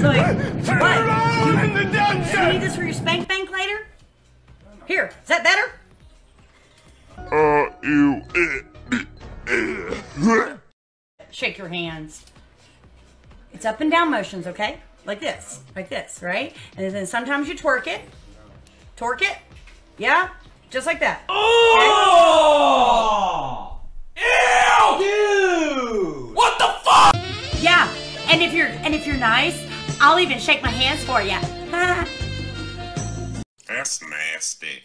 Zoe, what? in the Do you need this for your spank bank later? Here, is that better? Uh, ew. Shake your hands. It's up and down motions, okay? Like this, like this, right? And then sometimes you twerk it. Torque it. Yeah? Just like that. Oh! Ew! Dude! What the fuck? Yeah. And if you're and if you're nice, I'll even shake my hands for you. That's nasty.